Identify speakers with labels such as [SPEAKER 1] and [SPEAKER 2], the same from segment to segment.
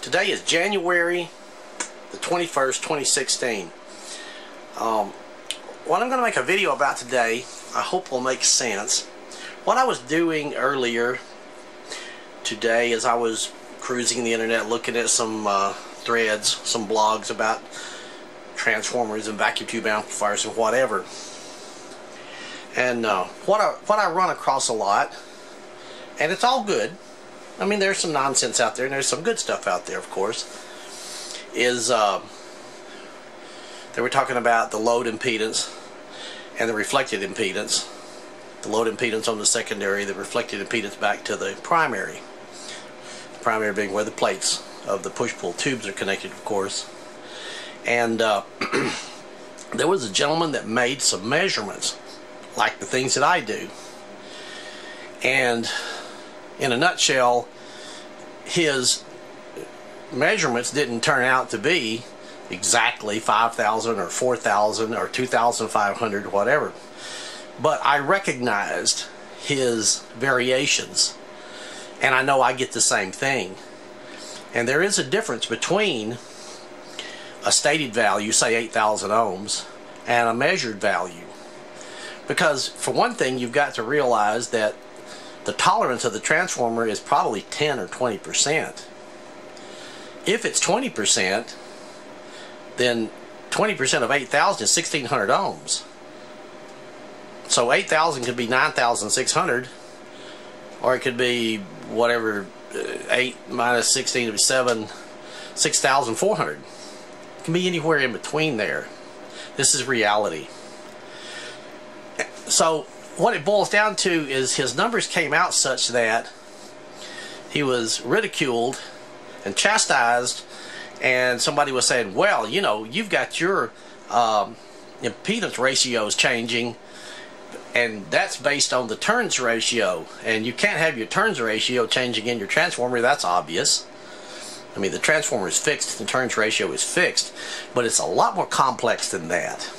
[SPEAKER 1] Today is January the 21st, 2016. Um, what I'm going to make a video about today, I hope will make sense. What I was doing earlier today is I was cruising the internet looking at some uh, threads, some blogs about transformers and vacuum tube amplifiers and whatever. And uh, what I what I run across a lot, and it's all good. I mean, there's some nonsense out there, and there's some good stuff out there, of course. Is uh, they were talking about the load impedance and the reflected impedance. The load impedance on the secondary, the reflected impedance back to the primary. The primary being where the plates of the push-pull tubes are connected, of course. And uh, there was a gentleman that made some measurements, like the things that I do. And in a nutshell, his measurements didn't turn out to be exactly 5,000 or 4,000 or 2,500, whatever. But I recognized his variations, and I know I get the same thing. And there is a difference between a stated value, say 8,000 ohms, and a measured value. Because, for one thing, you've got to realize that the tolerance of the transformer is probably 10 or 20 percent. If it's 20 percent, then 20 percent of 8,000 is 1,600 ohms. So 8,000 could be 9,600, or it could be whatever, uh, 8 minus 16 would be 7, 6,400. It can be anywhere in between there. This is reality. So what it boils down to is his numbers came out such that he was ridiculed and chastised and somebody was saying well you know you've got your um, impedance ratios changing and that's based on the turns ratio and you can't have your turns ratio changing in your transformer that's obvious. I mean the transformer is fixed the turns ratio is fixed but it's a lot more complex than that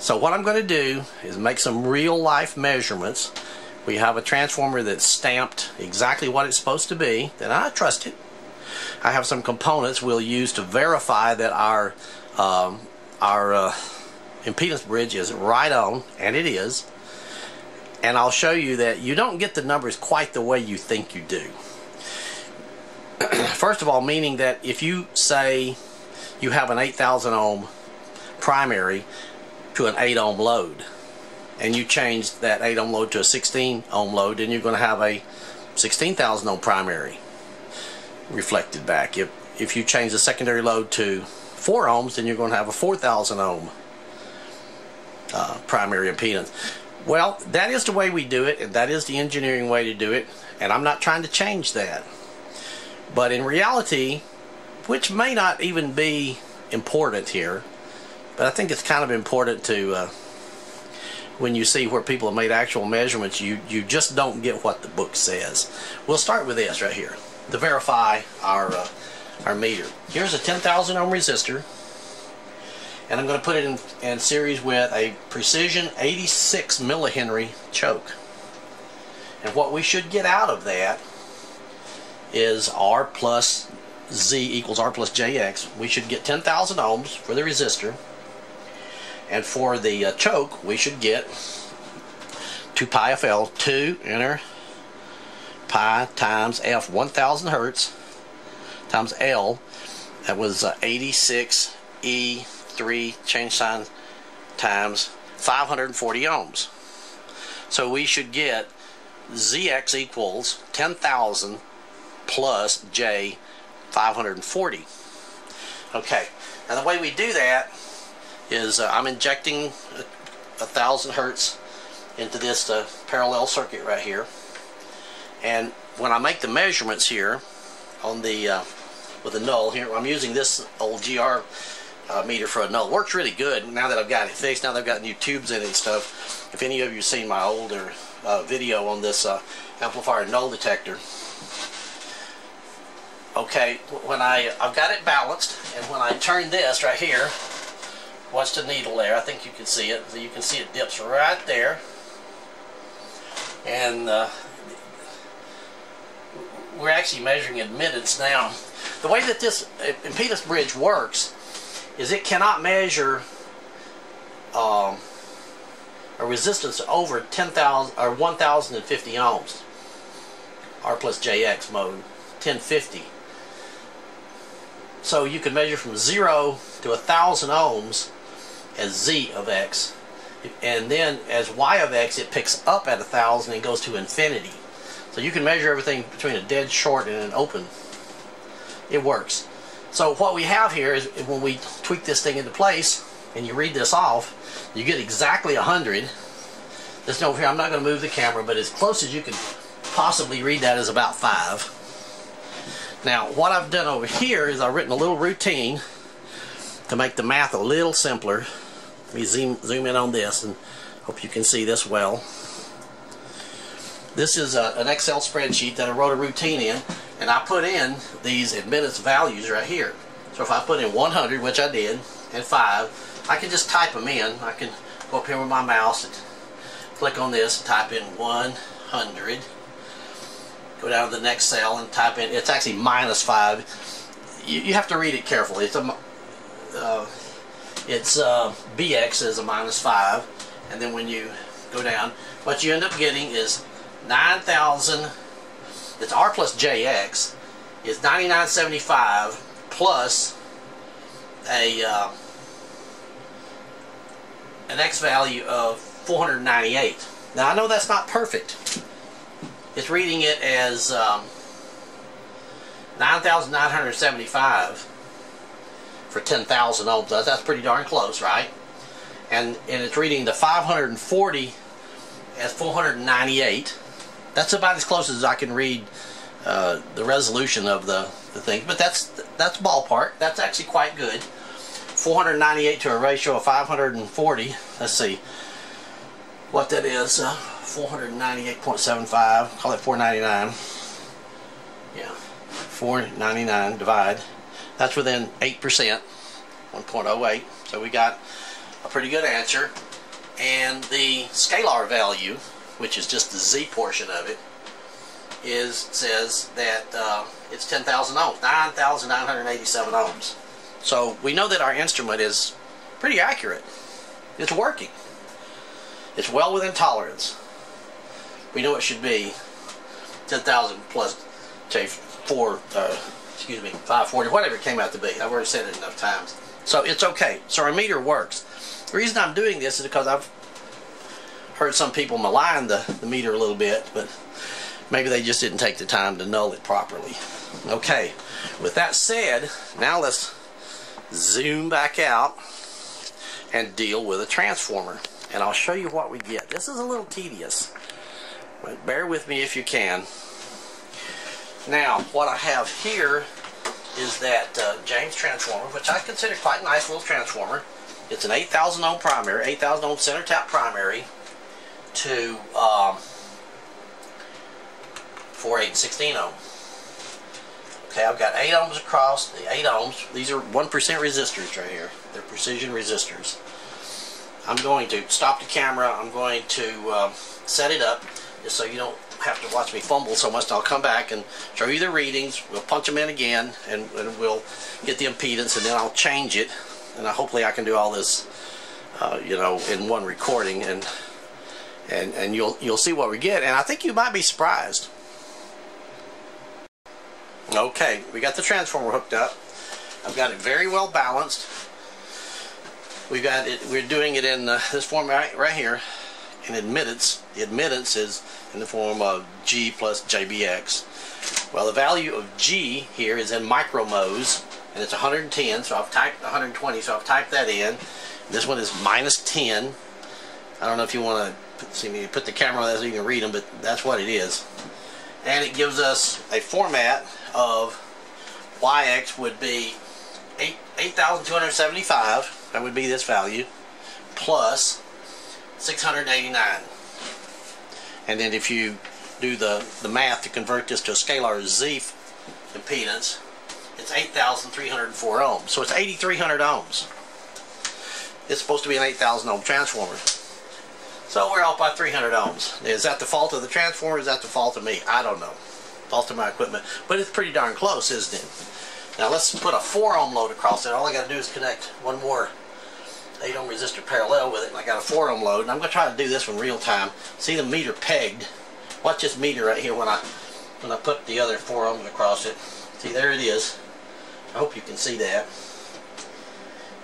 [SPEAKER 1] so what I'm going to do is make some real life measurements. We have a transformer that's stamped exactly what it's supposed to be, and I trust it. I have some components we'll use to verify that our um, our uh, impedance bridge is right on, and it is. And I'll show you that you don't get the numbers quite the way you think you do. First of all, meaning that if you say you have an 8,000 ohm primary to an 8 ohm load and you change that 8 ohm load to a 16 ohm load then you're going to have a 16,000 ohm primary reflected back. If, if you change the secondary load to 4 ohms then you're going to have a 4,000 ohm uh, primary impedance. Well, that is the way we do it and that is the engineering way to do it and I'm not trying to change that. But in reality, which may not even be important here, but I think it's kind of important to, uh, when you see where people have made actual measurements, you, you just don't get what the book says. We'll start with this right here to verify our, uh, our meter. Here's a 10,000 ohm resistor and I'm going to put it in, in series with a precision 86 millihenry choke. And what we should get out of that is R plus Z equals R plus JX. We should get 10,000 ohms for the resistor and for the uh, choke, we should get 2 pi FL, 2 enter pi times F 1000 hertz times L. That was uh, 86 E3 change sign times 540 ohms. So we should get ZX equals 10,000 plus J 540. Okay, now the way we do that is uh, I'm injecting a, a, thousand hertz into this uh, parallel circuit right here. And when I make the measurements here on the uh, with the null here I'm using this old GR uh, meter for a null. Works really good now that I've got it fixed now they've got new tubes in it and stuff. If any of you have seen my older uh, video on this uh, amplifier null detector. Okay when I I've got it balanced and when I turn this right here Watch the needle there. I think you can see it. You can see it dips right there. And uh, we're actually measuring admittance now. The way that this impedance bridge works is it cannot measure um, a resistance over 10,000 or 1,050 ohms. R plus JX mode, 1050. So you can measure from 0 to a 1,000 ohms as Z of X. And then as Y of X, it picks up at a 1,000 and goes to infinity. So you can measure everything between a dead short and an open. It works. So what we have here is when we tweak this thing into place and you read this off, you get exactly a 100. There's no here, I'm not going to move the camera, but as close as you can possibly read that is about 5. Now, what I've done over here is I've written a little routine to make the math a little simpler. Let me zoom, zoom in on this and hope you can see this well. This is a, an Excel spreadsheet that I wrote a routine in, and I put in these admittance values right here. So if I put in 100, which I did, and 5, I can just type them in. I can go up here with my mouse and click on this and type in 100. Go down to the next cell and type in, it's actually minus 5. You, you have to read it carefully. It's a, uh, it's uh, BX is a minus 5. And then when you go down, what you end up getting is 9,000, it's R plus JX, is 9975 plus a uh, an X value of 498. Now I know that's not perfect. It's reading it as um, 9,975 for 10,000 ohms. That's pretty darn close, right? And, and it's reading the 540 as 498 that's about as close as I can read uh, the resolution of the, the thing. But that's that's ballpark. That's actually quite good. 498 to a ratio of 540. Let's see what that is. Uh, 498.75. Call it 499. Yeah, 499 divide. That's within 8%, 1.08. So we got a pretty good answer. And the scalar value which is just the Z portion of it, is says that uh, it's 10,000 ohms, 9,987 ohms. So we know that our instrument is pretty accurate. It's working. It's well within tolerance. We know it should be 10,000 plus, say, 4, uh, excuse me, 540, whatever it came out to be. I've already said it enough times. So it's okay. So our meter works. The reason I'm doing this is because I've heard some people malign the, the meter a little bit, but maybe they just didn't take the time to null it properly. Okay, with that said, now let's zoom back out and deal with a transformer. And I'll show you what we get. This is a little tedious, but bear with me if you can. Now, what I have here is that uh, James transformer, which I consider quite a nice little transformer. It's an 8,000 ohm primary, 8,000 ohm center tap primary to um, 4, 8, and 16 ohm. Okay, I've got 8 ohms across, the 8 ohms. These are 1% resistors right here. They're precision resistors. I'm going to stop the camera. I'm going to uh, set it up just so you don't have to watch me fumble so much. I'll come back and show you the readings. We'll punch them in again and, and we'll get the impedance and then I'll change it. And I, hopefully I can do all this, uh, you know, in one recording. and and and you'll you'll see what we get and I think you might be surprised okay we got the transformer hooked up I've got it very well balanced We've got it we're doing it in uh, this form right, right here admittance the admittance is in the form of G plus JBX well the value of G here is in micromhos and it's 110 so I've typed 120 so I've typed that in. This one is minus 10 I don't know if you want to see me put the camera on that so you can read them, but that's what it is. And it gives us a format of YX would be 8,275, that would be this value, plus 689. And then if you do the, the math to convert this to a scalar Z impedance, it's 8,304 ohms. So it's 8,300 ohms. It's supposed to be an 8,000 ohm transformer. So we're off by 300 ohms. Is that the fault of the transformer? Is that the fault of me? I don't know. fault of my equipment, but it's pretty darn close, isn't it? Now let's put a 4 ohm load across it. All I got to do is connect one more 8 ohm resistor parallel with it, and I got a 4 ohm load. And I'm going to try to do this one real time. See the meter pegged. Watch this meter right here when I when I put the other 4 ohms across it. See, there it is. I hope you can see that.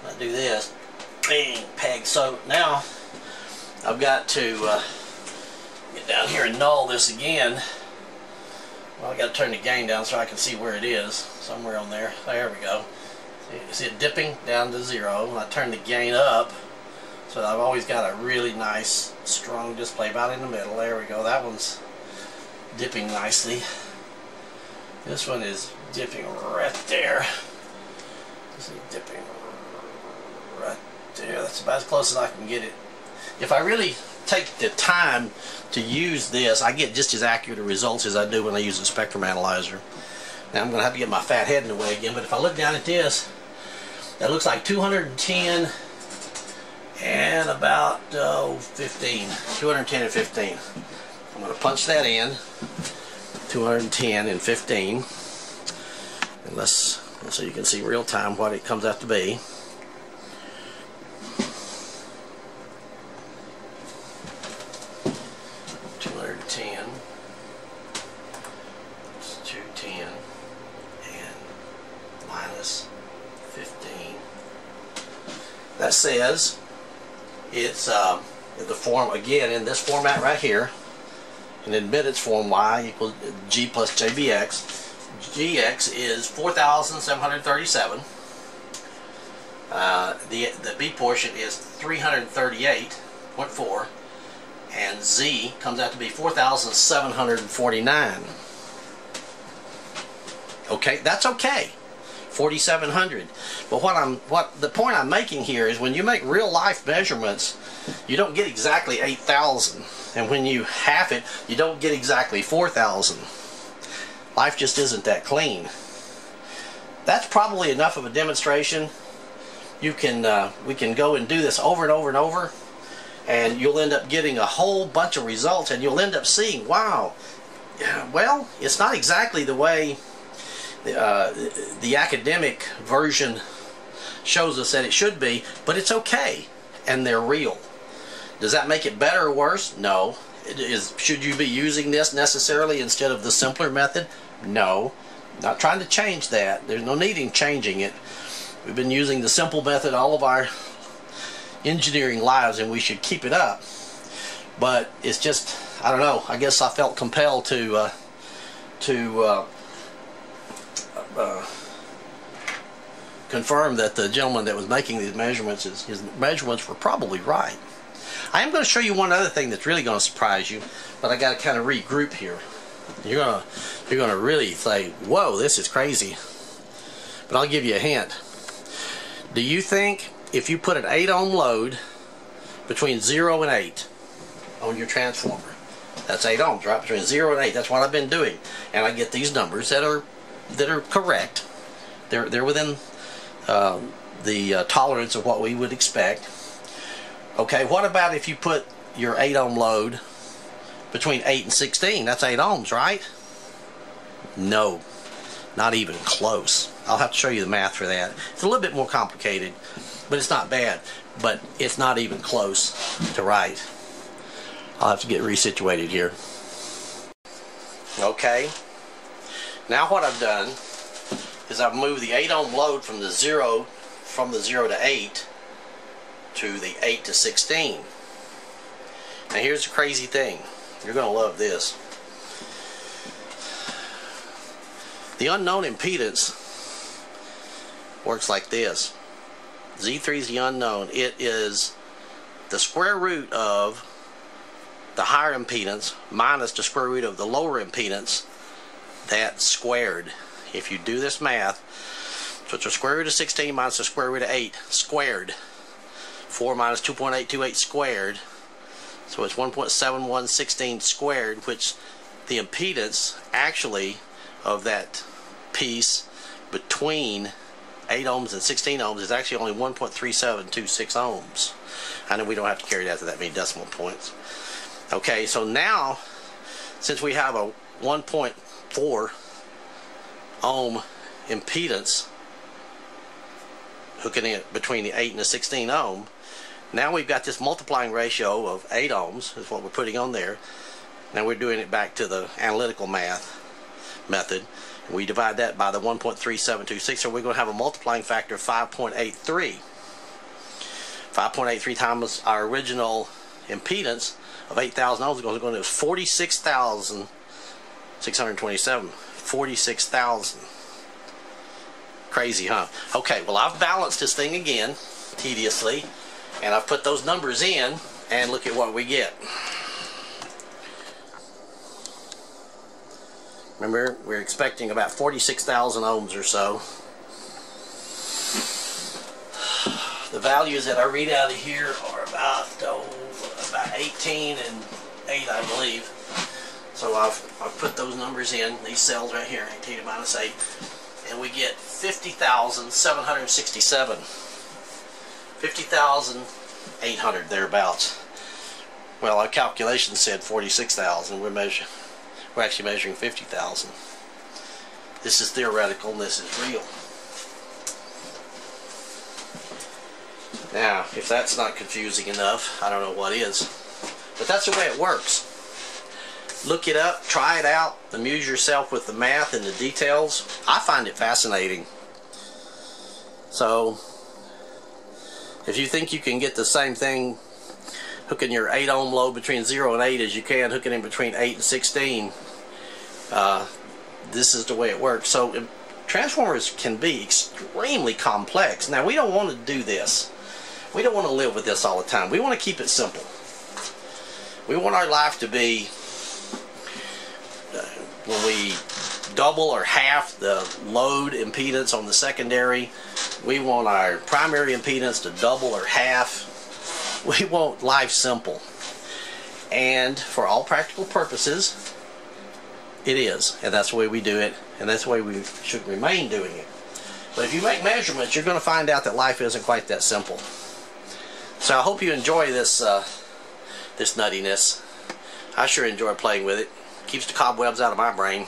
[SPEAKER 1] When I do this, bang, peg. So now I've got to uh, get down here and null this again. Well, I got to turn the gain down so I can see where it is. Somewhere on there. There we go. See, it dipping down to zero. I turn the gain up so I've always got a really nice strong display about in the middle. There we go. That one's dipping nicely. This one is dipping right there. This is dipping right there. That's about as close as I can get it. If I really take the time to use this, I get just as accurate results as I do when I use a spectrum analyzer. Now I'm going to have to get my fat head in the way again, but if I look down at this, that looks like 210 and about oh, 15, 210 and 15. I'm going to punch that in, 210 and 15, and let's so you can see real time what it comes out to be. Minus fifteen. That says it's um, the form again in this format right here in admittance form y equals g plus jbx gx is 4737 uh, the the b portion is 338.4 and z comes out to be 4749 okay that's okay 4700 but what I'm what the point I'm making here is when you make real life measurements you don't get exactly 8000 and when you half it you don't get exactly 4000 life just isn't that clean. That's probably enough of a demonstration. You can uh, we can go and do this over and over and over and you'll end up getting a whole bunch of results and you'll end up seeing wow well it's not exactly the way uh, the academic version shows us that it should be, but it's okay, and they're real. Does that make it better or worse? No. Is, should you be using this necessarily instead of the simpler method? No. Not trying to change that. There's no need in changing it. We've been using the simple method all of our engineering lives, and we should keep it up. But it's just, I don't know. I guess I felt compelled to uh, to uh, uh, confirm that the gentleman that was making these measurements, his, his measurements were probably right. I am going to show you one other thing that's really going to surprise you, but I got to kind of regroup here. You're gonna you're gonna really say, "Whoa, this is crazy." But I'll give you a hint. Do you think if you put an 8 ohm load between 0 and 8 on your transformer, that's 8 ohms, right? Between 0 and 8, that's what I've been doing. And I get these numbers that are that are correct. They're they're within uh, the uh, tolerance of what we would expect. Okay, what about if you put your 8 ohm load between 8 and 16? That's 8 ohms, right? No, not even close. I'll have to show you the math for that. It's a little bit more complicated, but it's not bad. But it's not even close to right. I'll have to get resituated here. Okay, now what I've done is I've moved the 8 ohm load from the 0 from the 0 to 8 to the 8 to 16. Now here's the crazy thing. You're going to love this. The unknown impedance works like this. Z3 is the unknown. It is the square root of the higher impedance minus the square root of the lower impedance that squared. If you do this math, so it's the square root of 16 minus the square root of 8 squared. 4 minus 2.828 squared. So it's 1.7116 squared, which the impedance actually of that piece between 8 ohms and 16 ohms is actually only 1.3726 ohms. I know we don't have to carry that to that many decimal points. Okay, so now, since we have a 1. 4 ohm impedance hooking it between the 8 and the 16 ohm. Now we've got this multiplying ratio of 8 ohms is what we're putting on there. Now we're doing it back to the analytical math method. We divide that by the 1.3726 so we're going to have a multiplying factor of 5.83. 5.83 times our original impedance of 8,000 ohms is going to be 46,627. 46,000. Crazy, huh? Okay, well I've balanced this thing again, tediously, and I've put those numbers in, and look at what we get. Remember, we're expecting about 46,000 ohms or so. The values that I read out of here are about, oh, about 18 and 8, I believe. So I've, I've put those numbers in, these cells right here, 18 minus 8, and we get 50,767. 50,800 thereabouts. Well, our calculation said 46,000. We're measuring, we're actually measuring 50,000. This is theoretical and this is real. Now, if that's not confusing enough, I don't know what is. But that's the way it works. Look it up, try it out, amuse yourself with the math and the details. I find it fascinating. So, if you think you can get the same thing hooking your 8 ohm load between 0 and 8 as you can hooking in between 8 and 16, uh, this is the way it works. So, transformers can be extremely complex. Now, we don't want to do this. We don't want to live with this all the time. We want to keep it simple. We want our life to be when we double or half the load impedance on the secondary. We want our primary impedance to double or half. We want life simple. And for all practical purposes, it is. And that's the way we do it. And that's the way we should remain doing it. But if you make measurements, you're going to find out that life isn't quite that simple. So I hope you enjoy this uh, this nuttiness. I sure enjoy playing with it. Keeps the cobwebs out of my brain.